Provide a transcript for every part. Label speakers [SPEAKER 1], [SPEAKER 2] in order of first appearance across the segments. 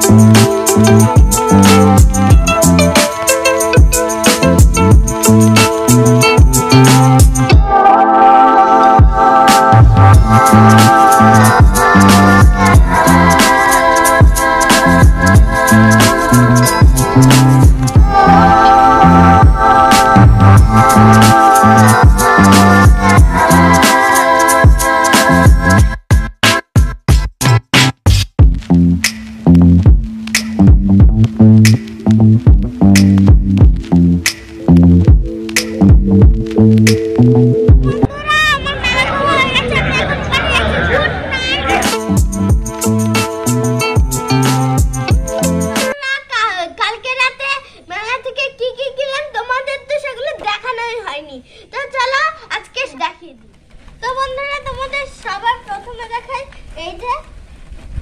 [SPEAKER 1] Thank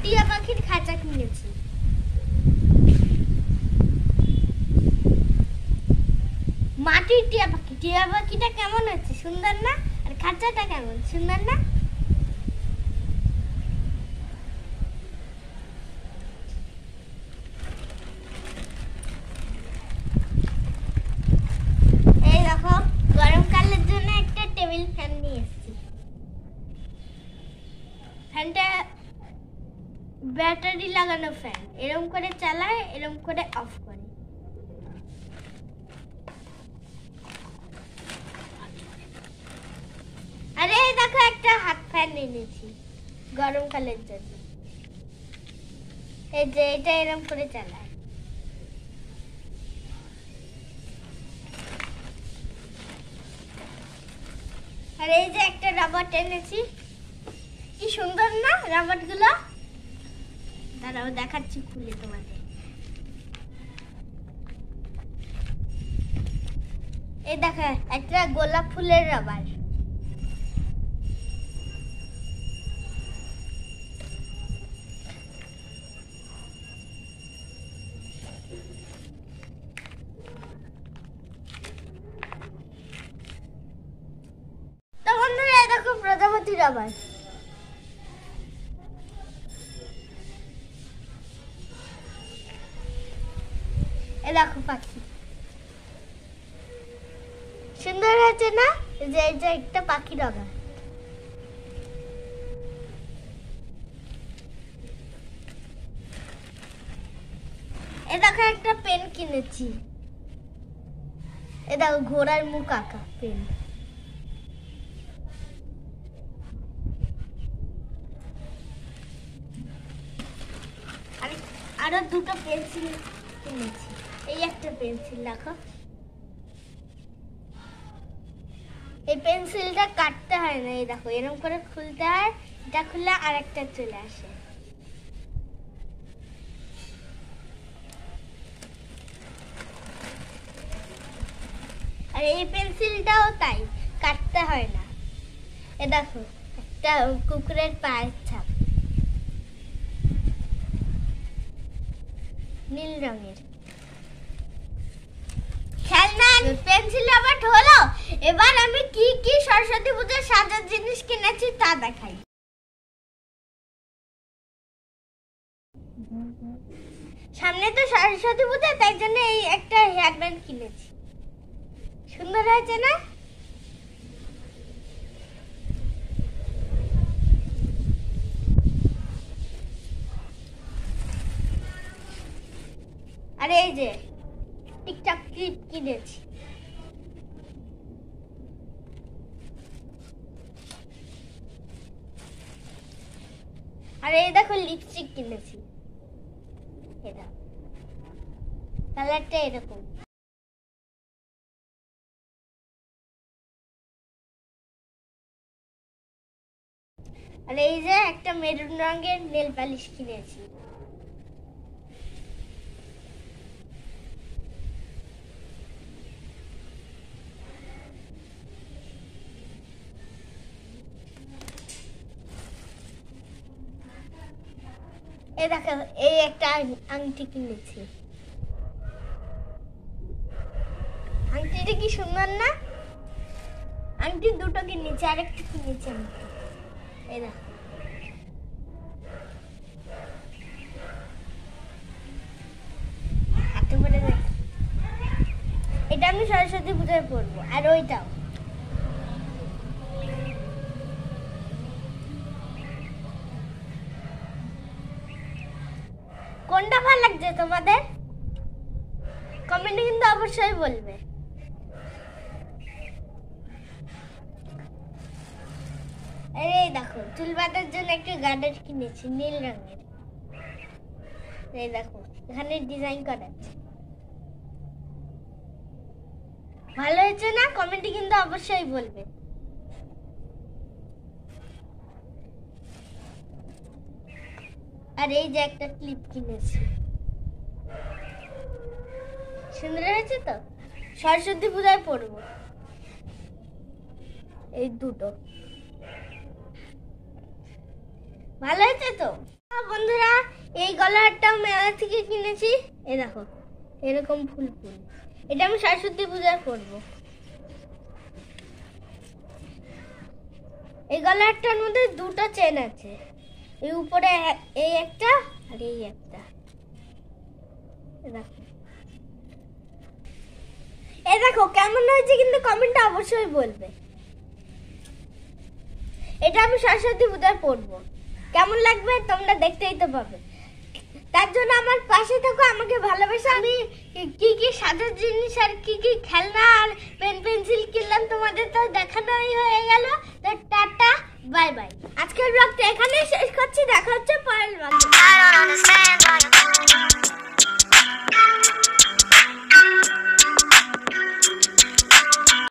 [SPEAKER 1] টিয়া পাখির খাঁচা কিনেছি। মাটির টিয়া পাখি। টিয়া পাখিটা কেমন আছে সুন্দর না? আর খাঁচাটা কেমন? সুন্দর না? ব্যাটারি লাগানো ফ্যান এরম করে চালায়, এরম করে অফ করে। আরে, দেখো একটা হাত ফ্যান এনেছি গরমকালের জন্য। এই যে, এটা এরম করে চালায়। আর, এই যে একটা রবট এনেছি। কি সুন্দর না রবটগুলো? দাঁড়াও দেখাচ্ছি খুলে তোমাদের। এই দেখা একটা গোলাপ ফুলের রবার। তো বন্ধুরা সুন্দর হয়েছে না? যে একটা পাখি দেখো, একটা পেন কিনেছি। ঘোড়ার মুখ আঁকা পেন। আরও দুটো পেন্সিল কিনেছি। এই একটা পেন্সিল রাখো এই পেন্সিলটা কাটতে হয় না, এই দেখো এরকম করে খুলতে হয়, এটা খুললে আরেকটা চলে আসে। আর এই পেন্সিলটাও তাই, কাটতে হয় না। এ দেখো, একটা কুকুরের পায়ের ছাপ। নীল রঙের। খেলনা, পেন্সিল আবার হলো এবার আমি কি কি সরস্বতী পুজোর সাজার জিনিস কিনেছি তা দেখাই। সামনে তো সরস্বতী পুজো, তাই জন্য এই একটা হেয়ার ব্যান্ড কিনেছি। সুন্দর হয়েছে না? আরে এই যে টিকটক ক্লিপ কিনেছি। আর এই দেখো লিপস্টিক কিনেছি। এটা কালারটা এরকম। আর এই যে একটা মেরুন রঙের নেল পালিশ কিনেছি। এই দেখো, এই একটা আংটি কিনেছি। আংটিটা কি সুন্দর না? আংটি দুটো কিনেছি, আরেকটা কিনেছি আংটি এই দেখো। এটা আমি সরস্বতী পূজায় পরবো, আর ওইটাও। কোনটা ভালো লাগছে তোমাদের? কমেন্টে কিন্তু অবশ্যই বলবে। এই দেখো, চুল বাঁধার জন্য একটা গার্ডার কিনেছি, নীল রঙের। এই দেখো, এখানে ডিজাইন করা আছে ভালো হয়েছে না? কমেন্টে কিন্তু অবশ্যই বলবে। আর এই যে একটা ক্লিপ কিনেছি। সুন্দর হয়েছে তো? সরস্বতী পূজায় পরবো এই দুটো। ভালো হয়েছে তো? বন্ধুরা, এই গলারটাও মেলা থেকে কিনেছি। এই দেখো, এরকম ফুল ফুল। এটা আমি সরস্বতী পূজায় পরবো এই গলারটার মধ্যে দুটো চেন আছে। এই উপরে এই একটা আর এই একটা। এই দেখো। কেমন হয়েছে কিন্তু কমেন্টে অবশ্যই বলবে। এটা আমি সরস্বতী পূজায় পড়ব। কেমন লাগবে তোমরা দেখতেই তো পাবে। তার জন্য আমার পাশে থাকো, আমাকে ভালোবাসা আমি কি কি সাজার জিনিস আর কি কি খেলনা আর পেন, পেন্সিল কিনলাম তোমাদের তো দেখানোই হয়ে গেল। তো টাটা। বাই বাই আজকের ব্লগটা এখানেই শেষ করছি। দেখা হচ্ছে পরের ব্লগ